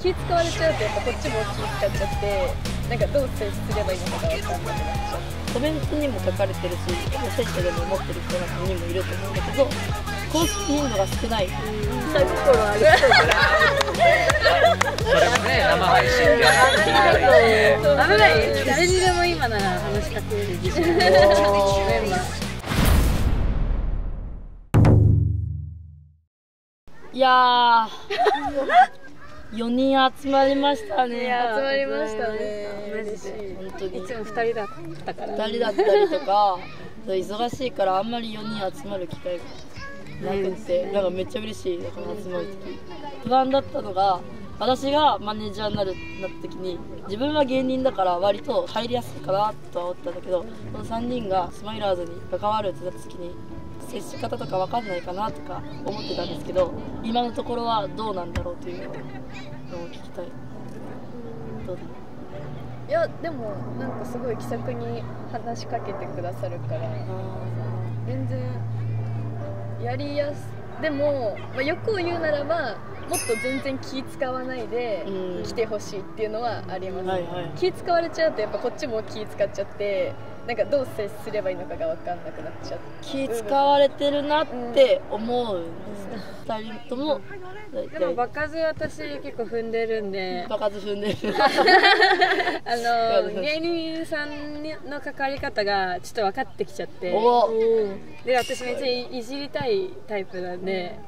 気使われちゃうとやっぱこっちも気使っちゃってなんかどう接すればいいのかが分かんなくなっちゃうコメントにも書かれてるし選手でも持ってる人が何人もいると思うんだけど公式頻度が少ない下心あるそれもね生配信で聞いたら。い危ない。誰にでも今なら話しかけれる自信メンバーいやー4人集まりましたね。集まりましたね。マジで。本当にいつも二人だったから。2人だったりとか。忙しいからあんまり4人集まる機会がなくって。なんかめっちゃ嬉しいだから集まる時。不安だったのが私がマネージャーになるなった時に自分は芸人だから割と入りやすいかなとは思ったんだけどこの3人がスマイラーズに関わるってなった時に接し方とか分かんないかなとか思ってたんですけど今のところはどうなんだろうというのを聞きたい。どうだいやでもなんかすごい気さくに話しかけてくださるから全然やりやすでも、まあ、欲を言うならばもっと全然気使わないでうん。来てほしいっていうのはあります、はいはい。気使われちゃうとやっぱこっちも気使っちゃってなんかどう接すればいいのかが分かんなくなっちゃう気使われてるなって思うんです、二人とも。大でも体。場数私結構踏んでるんで。バカず踏んでる。あの芸人さんの関わり方がちょっと分かってきちゃって。おで私めっちゃいじりたいタイプなんで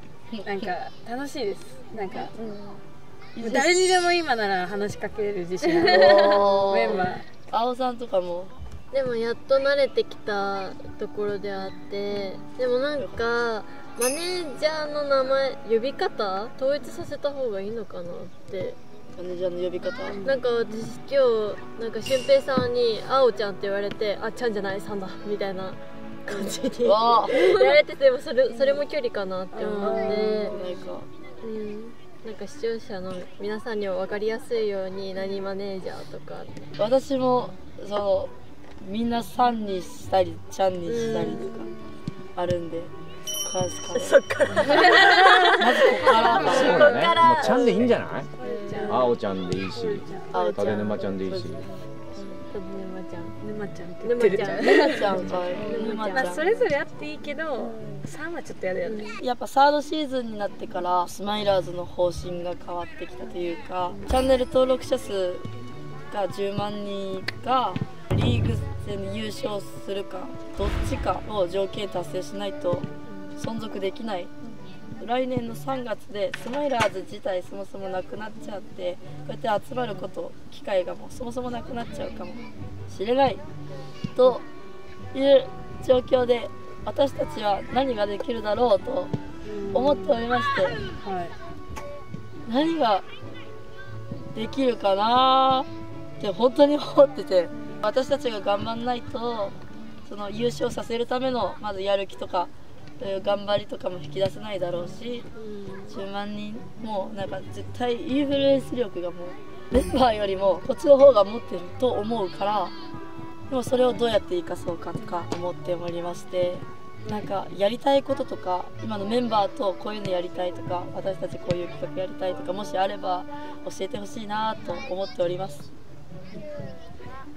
なんか楽しいです。なんか誰にでも今なら話しかけれる自信メンバー。青さんとかもでもやっと慣れてきたところであってでもなんかマネージャーの名前呼び方？統一させた方がいいのかなって。マネージャーの呼び方？なんか私今日なんか俊平さんに「あおちゃん」って言われて「あちゃんじゃないさんだ」みたいな感じで言われててもそれそれも距離かなって思って。うん。なんか。視聴者の皆さんにも分かりやすいように何マネージャーとか私もそのみんなさんにしたりちゃんにしたりとかあるんでそっから。ですかねまずここから。そうだね。もうちゃんでいいんじゃないあおちゃんでいいし。あおちゃん立沼ちゃん。でいいし沼ちゃん沼ちゃんって言沼ってるちゃん。沼ちゃんか沼ちまあゃんそれぞれあっていいけど3はちょっとやだよね。やっぱサードシーズンになってからスマイラーズの方針が変わってきたというかチャンネル登録者数が10万人がリーグ戦で優勝するかどっちかを条件達成しないと存続できない。来年の3月でスマイラーズ自体そもそもなくなっちゃってこうやって集まること機会がもうそもそもなくなっちゃうかもしれない。という状況で私たちは何ができるだろうと思っておりましてはい。何ができるかなって本当に思ってて私たちが頑張んないとその優勝させるためのまずやる気とか頑張りとかも引き出せないだろうし10万人もなんか絶対インフルエンス力がもうメンバーよりもこっちの方が持ってると思うからでもそれをどうやって生かそうかとか思っておりましてなんかやりたいこととか今のメンバーとこういうのやりたいとか私たちこういう企画やりたいとかもしあれば教えてほしいなと思っております。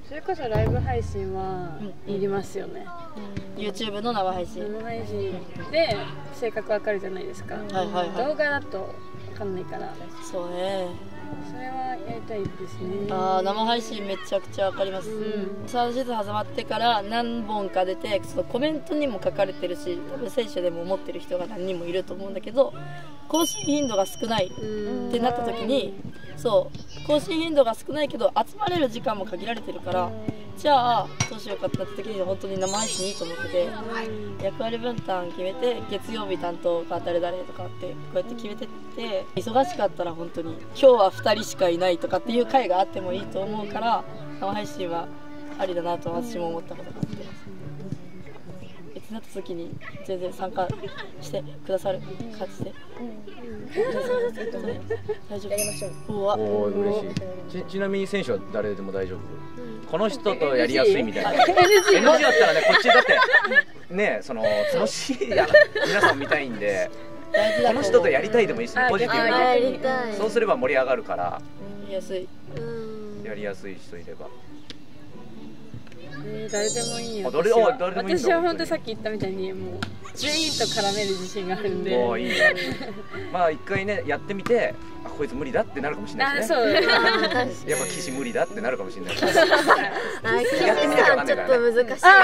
それこそライブ配信はうん。いりますよね。YouTube の生配信。生配信で性格わかるじゃないですか。はいはいはい。動画だとわかんないから。そうねそれはやりたいですね。あー生配信めちゃくちゃわかります、うん。サードシーズン始まってから何本か出てそのコメントにも書かれてるし多分選手でも思ってる人が何人もいると思うんだけど更新頻度が少ないってなった時にそう更新頻度が少ないけど集まれる時間も限られてるからじゃあどうしようかってなった時に本当に生配信いいと思ってて役割分担決めて月曜日担当が誰々とかってこうやって決めてって忙しかったら本当に今日は2人しかいないとかっていう回があってもいいと思うから生配信はありだなと私も思ったことがあって。ってなった時に全然参加してくださる感じで？大丈夫？やりましょう。うわおお嬉しい。ちちなみに選手は誰でも大丈夫？この人とやりやすいみたいな。NG だったらねこっちだって。ねその楽しいや皆さんも見たいんでこの人とやりたいでもいいしあポジティブあにそうすれば盛り上がるから。やりやすい。うんやりやすい人いれば。えー誰でもいいよ。私はあ誰でもいい私は本当にさっき言ったみたいにもう全員と絡める自信があるんで。もういいね まあ一回ねやってみてあこいつ無理だってなるかもしれないしね。あそう。あー確かにやっぱ岸無理だってなるかもしれないやってみなきゃわかんさんちょっな。いからねと難しいかな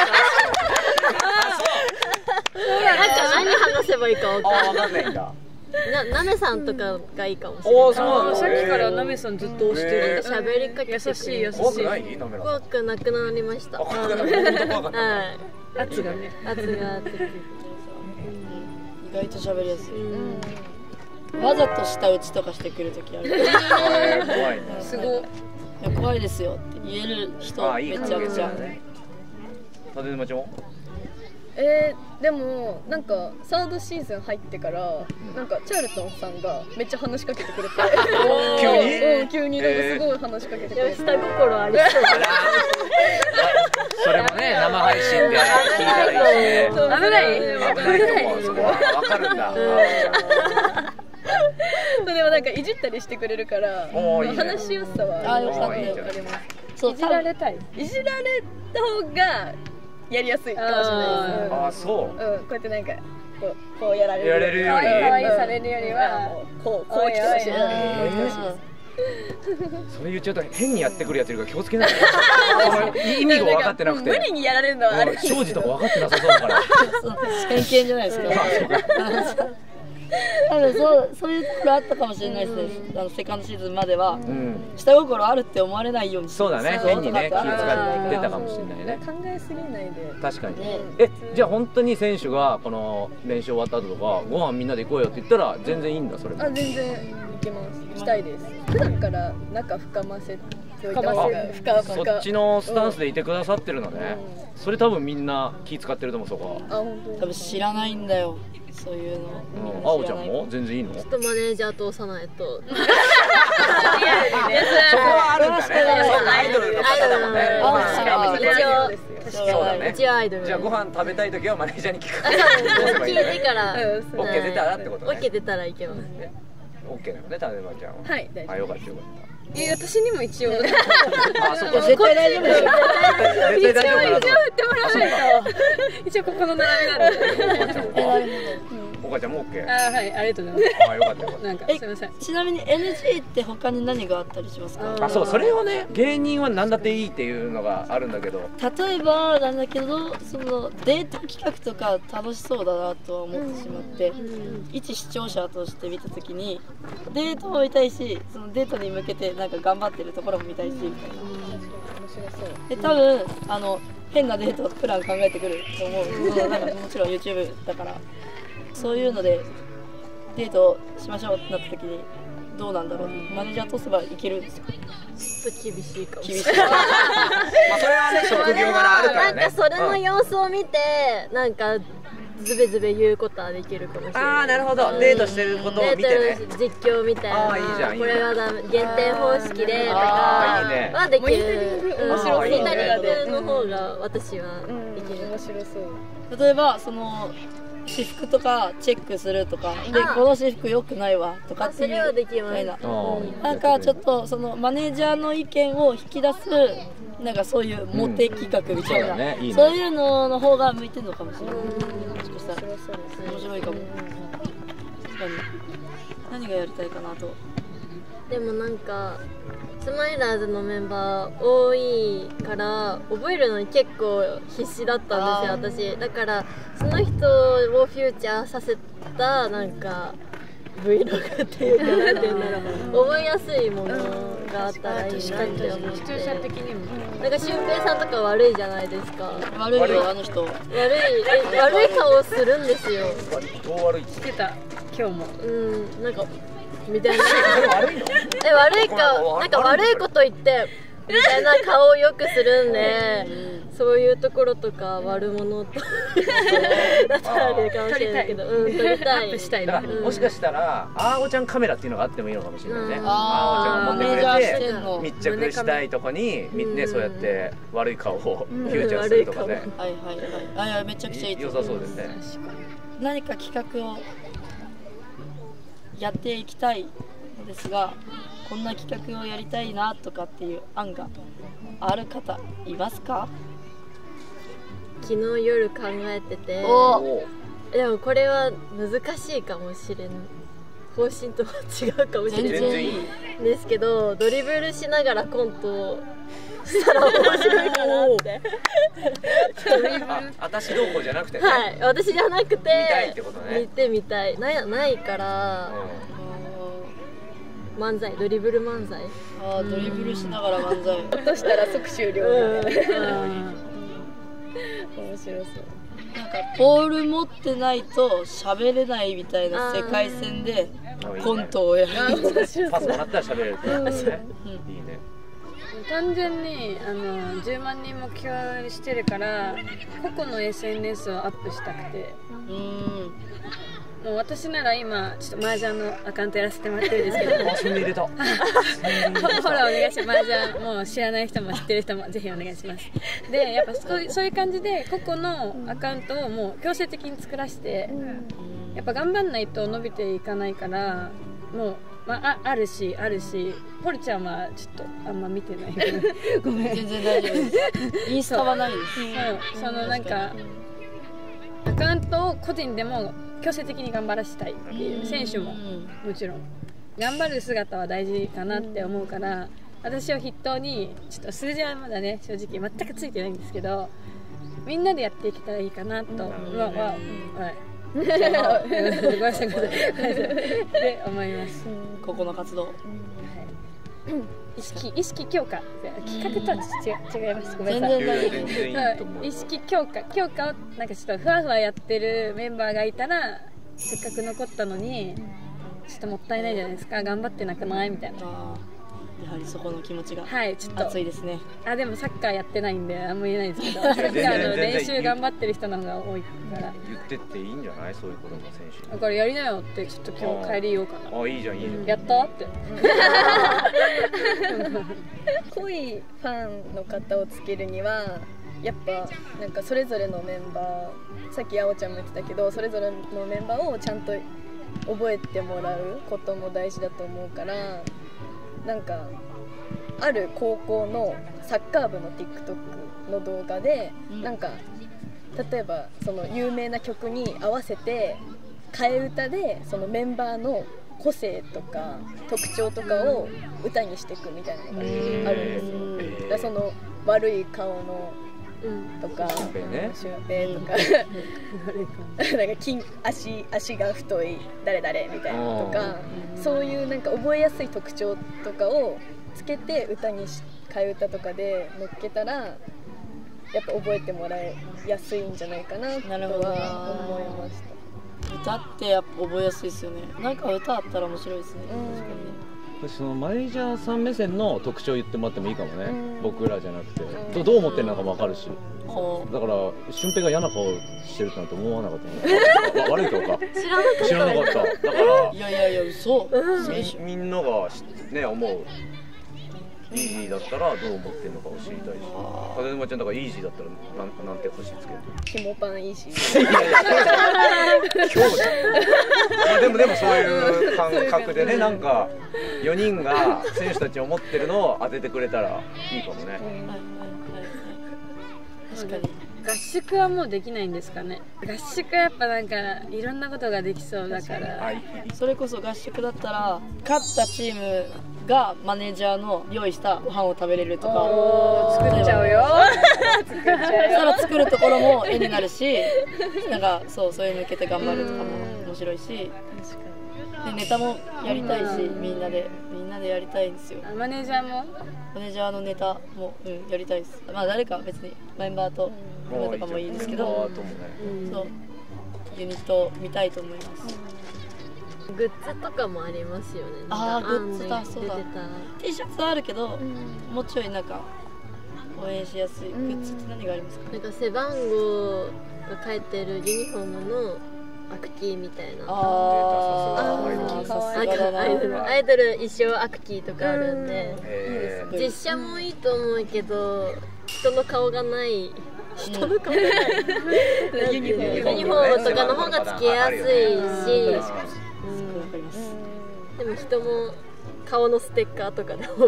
んか何話せばいいかかん分かんないんだ。ないななめさんとかがいいかもしれない。おーそう。さっきからナメさんずっと押してる。喋りかけ優しい優しい。怖くない？怖くなくなりました。あ怖くない本当怖かった。はい。圧がね。圧があって。意外と喋りやすい。うんわざと舌打ちとかしてくる時ある。怖いね。すごいや怖いですよって言える人めちゃくちゃ。立沼ちゃんも？えー、でもなんかサードシーズン入ってから、なんかチャールトンさんがめっちゃ話しかけてくれて。急に？うん急になんかすごい話しかけてくれて、でも下心ありそうあら それもね生配信で聞いたらいいしね。危ない。危ないと思う。そこは。分かるんだ。そうでもなんかいじったりしてくれるから話しやすさはありますそういじられたい。いじられた方がやりやすいかもしれないです。ああそう。こうやってなんかこうこうやられるやられるより可愛いされるよりはこうこう来てほしい。それ言っちゃうと変にやってくるやついるから気をつけない 意味が分かってなくて。無理にやられるのはあれうん庄司とか分かってなさそうだから。偏見じゃないですか多分そうそういうところあったかもしれないですね。あのセカンドシーズンまではうん。下心あるって思われないようにそうだね。変にね気使ってたかもしれないね。考えすぎないで。確かに。ね。えじゃあ本当に選手がこの練習終わった後とかご飯みんなで行こうよって言ったら全然いいんだそれも。あ全然いけます。行きたいです。普段から仲深ませそ深っちのスタンスでいてくださってるのね。それ多分みんな気使ってると思うそこあ本当に多分知らないんだよそういうのはうんあおちゃんも？全然いいの？そちょっとマネージャー通さないと。こはあるんだね。そうかアイドルの方だもんね。そうだね。一応アイドル。じゃあご飯食べたい時はマネージャーに聞く。聞いてからオッケー出たらってことね。オッケー出たらいけます。オッケーなのね種馬ちゃんは。はいあよかったよかっえ私にも一応。た あそうか絶対大丈夫でしょ絶対大丈夫かなとってもらわないと。一応ここの並びなんで お母ちゃんもお母ちゃんもオッケー。あはいありがとうございまあよかったよかっすなんかえすいません。ちなみに NG って他に何があったりしますか？たあそうそれをね芸人は何だっていいっていうのがあるんだけど。例えばなんだけどそのデート企画とか楽しそうだなとは思ってしまって、一視聴者として見た時にデートも見たいしそのデートに向けてなんか頑張ってるところも見たいしみたいな。夫面白そう。で多分あの変なデートプラン考えてくると思う。その なんかもちろん YouTube だからそういうのでデートしましょうってなった時にどうなんだろう。マネージャー通せばいけるんですか？ちょっと厳しいかも。厳しい。まあそれはね 職業柄あるからね。なんかそれのうん様子を見てなんかズベズベ言うことはできるかもしれない。ああなるほど。デートしてることを見てね。実況みたいな。あーいいじゃんこれはダメ減点方式でとかあーいいね。はできる。面白そう。モニタリングの方が私はうんできる。面白そう。例えばその私服とかチェックするとかであこの私服良くないわとかっていうな。うん。なんかちょっとそのマネージャーの意見を引き出すなんかそういうモテ企画みたいな、うん。そういいね。そういうのの方が向いてるのかもしれない、もしかしたら面白いかも、確かに。何がやりたいかなと。でもなんかスマイラーズのメンバー多いから覚えるのに結構必死だったんですよ私。だからその人をフューチャーさせたなんか Vlog っていうかなんていうん。だろう覚えやすいものがあったらいいなって思って。視聴者的にも。なんか俊平さんとか悪いじゃないですか。悪い。よあの人。悪いえ悪い顔するんですよ。どう悪い来てた今日も。うんなんかみたいな。え悪いこれ顔なんか悪いこと言ってみたいな顔をよくするんでそういうところとか悪者と だったらあれかもしれないけどうん撮りたい。したい。からもしかしたらあーおちゃんカメラっていうのがあってもいいのかもしれないね。うん。あーおちゃんが持ってくれて密着したいとこにみ。ねそうやって悪い顔をフん。ューチャーするとかね。はいはいはい。あいやめちゃくちゃいいと良さそうですね。何か企画をやっていきたいのですがこんな企画をやりたいなとかっていう案がある方いますか？昨日夜考えててでもこれは難しいかもしれない方針とは違うかもしれない。ですけどドリブルしながらコントをしたら面白いかなって。あ私どうこうじゃなくてね、はい私じゃなくて。見たいってことね。見てみたい。ないないから。漫才ドリブル漫才。あードリブルしながら漫才。落としたら即終了うん。面白そう。なんかボール持ってないと喋れないみたいな世界線でうんコントをやる。パスもらったら喋れるってことね、いいね単純にあの10万人目標にしてるから個々の SNS をアップしたくて。うん。もう私なら今ちょっと麻雀のアカウントやらせてもらってるんですけど。あ宣伝入れた。フォローお願いします。麻雀もう知らない人も知ってる人もぜひお願いします。でやっぱそうそういう感じで個々のアカウントをもう強制的に作らせてやっぱ頑張んないと伸びていかないからもう、まあ、ああるしあるしポルちゃんはちょっとあんま見てない。ごめん。全然大丈夫です。インスタはないです。そう。そのなんかアカウントを個人でも強制的に頑張らせたいっていう選手もうん。もちろん。頑張る姿は大事かなって思うから私を筆頭にちょっと数字はまだね正直全くついてないんですけどみんなでやっていけたらいいかなとなるほどはははいごめんなさいごめんなさいで思いますここの活動意識意識強化。企画とは違う違います。ごめんなさい。意識強化強化をなんかちょっとふわふわやってるメンバーがいたらせっかく残ったのにちょっともったいないじゃないですか。頑張ってなくない？みたいなやはりそこの気持ちがはいちょっと。熱いですね。あでもサッカーやってないんであんま言えないんですけど。サッカーの練習頑張ってる人の方が多いから。言ってっていいんじゃない？そういうことの選手だからやりなよってちょっと今日帰り言おうかな。あいいじゃんいいじゃん。やったって。濃いファンの方をつけるにはやっぱなんかそれぞれのメンバーさっきあおちゃんも言ってたけどそれぞれのメンバーをちゃんと覚えてもらうことも大事だと思うからなんかある高校のサッカー部の TikTok の動画で、うんなんか例えばその有名な曲に合わせて替え歌でそのメンバーの個性とか特徴とかを歌にしていくみたいなのがあるんですよ。だその悪い顔のうんとか俊平ね。俊平とか、なんか筋足足が太い誰々みたいなのとかそういうなんか覚えやすい特徴とかをつけて歌にし替え歌とかで乗っけたらやっぱ覚えてもらいやすいんじゃないかなとなるほど。は思いました。歌ってやっぱ覚えやすいですよね。なんか歌あったら面白いですね。うん。確かにそのマネージャーさん目線の特徴言ってもらってもいいかもね、うん。僕らじゃなくて、ん。どどう思ってるのかも分かるし。こだから俊平が嫌な顔してるなんて思わなかったの わ悪い顔か。知らなかった。知らなかった。だからういやいやいや嘘。みみんながしね思う。イージーだったらどう思ってるのかを知りたいし。風沼ちゃんだからイージーだったらなんなんて星つけるひもパンいいし。いやいや。今日じゃん。まあでもでもそういう感覚でねなんか4人が選手たち思ってるのを当ててくれたらいいかもね。確かに。合宿はもうできないんですかね。合宿はやっぱなんかいろんなことができそうだから。はいそれこそ合宿だったら勝ったチームがマネージャーの用意したご飯を食べれるとか。作っちゃうよ。作っちゃそしたら作るところも絵になるしなんかそうそれに向けて頑張るとかも面白いしでネタもやりたいしみんなでみんなでやりたいんですよ。うマネージャーも？マネージャーのネタも、うん、やりたいです。まあ誰か別にメンバーと組むとかもいいですけどそう。ユニット見たいと思います。グッズとかもありますよね。あーなんかグッズだそうだ。T シャツはあるけどもうちょいなんか応援しやすいグッズって何がありますか？なんか背番号が書いてるユニフォームのアクキーみたいな。あー。ーさアイドル。すがだなアイドル。アイドル一生アクキーとかあるんで。えー。実写もいいと思うけど人の顔がない。人の顔がない。ユニフォームとかの方がつけやすいし。うん。でも人も顔のステッカーとかでも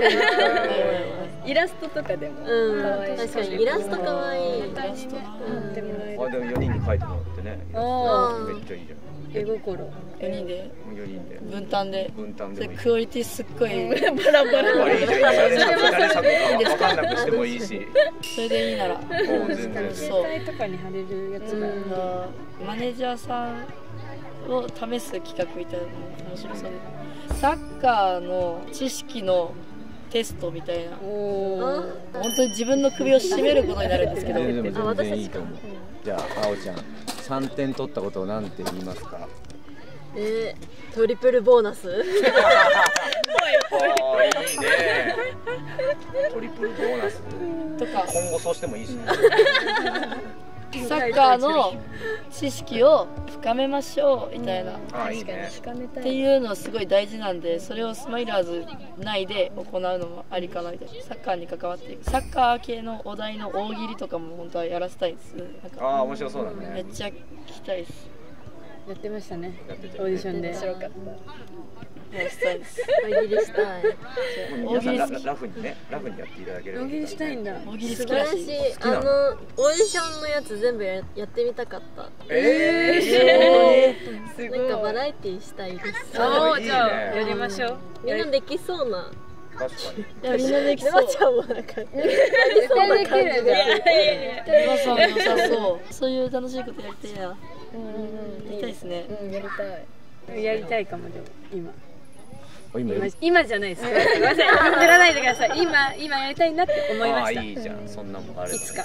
イラストとかでもうん。可愛い。確かにイラストかわい。いイラスト。なうん。でもらえるあでも4人に書いてもらってね。めっちゃいいじゃん。絵心。4人で。4人で。分担で分担それでもいい。クオリティすっごい。バラバラ。あいいじゃんいいじゃん誰作誰作か分かんなくしてもいいし。それでいいなら。もう全然。そう。携帯とかに貼れるやつがマネージャーさんを試す企画みたいなのも面白そう。でサッカーの知識のテストみたいな。本当に自分の首を絞めることになるんですけど。全然あ全然いいと思う。じゃああおちゃん3点取ったことを何て言いますか？えートリプルボーナス。ああいいね。トリプルボーナス。とか。今後そうしてもいいしねサッカーの知識を深めましょうみたいな、確かにね深めたいっていうのすごい大事なんでそれをスマイラーズ内で行うのもありかなみたいな。サッカーに関わっていく。サッカー系のお題の大喜利とかも本当はやらせたいです。なんあかあ面白そうだね。めっちゃ聞きたいです。やってましたね。オーディションで。面白かったやらせたいです大喜利したい。皆さんラ大喜利好きラフにねラフにやっていただければ大喜利したいんだ。大喜利素好きらしい晴らしいあのオーディションのやつ全部ややってみたかった。ええすごい。なんかバラエティーしたいです。おーいいねじゃあやりましょう。みんなできそうな。ー、確かに。やみんなできそう。沼ちゃんもなんかやりそうな感じ絶対。できるで皆さん良さそうそういう楽しいことやりたいなやうんうん。りたいですね。うんやりたい。やりたいかもでも今今今じゃないです。すいません塗らないでください。今今やりたいなって思いました。いいじゃん。そんなもんあればいつか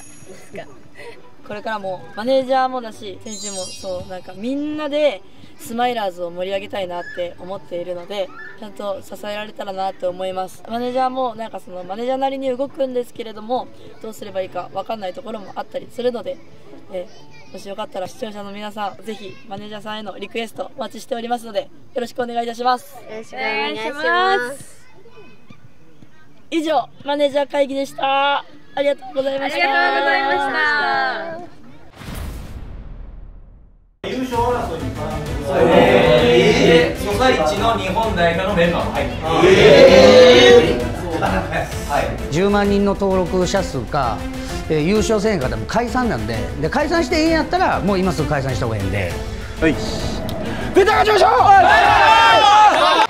これからもマネージャーもだし選手もそうなんかみんなでスマイラーズを盛り上げたいなって思っているのでちゃんと支えられたらなって思います。マネージャーもなんかそのマネージャーなりに動くんですけれどもどうすればいいか分かんないところもあったりするので、えーもしよかったら視聴者の皆さんぜひマネージャーさんへのリクエストお待ちしておりますのでよろしくお願いいたします。よろしくお願いします。以上マネージャー会議でした。ありがとうございました。ありがとうございました。えー、ソサイチの日本代表のメンバーも入って10万人の登録者数か、えー優勝せえへんかったら解散なんでで解散してええんやったらもう今すぐ解散した方がいいんで。はい。ベタ勝ちましょう